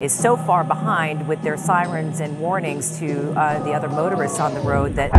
is so far behind with their sirens and warnings to uh, the other motorists on the road that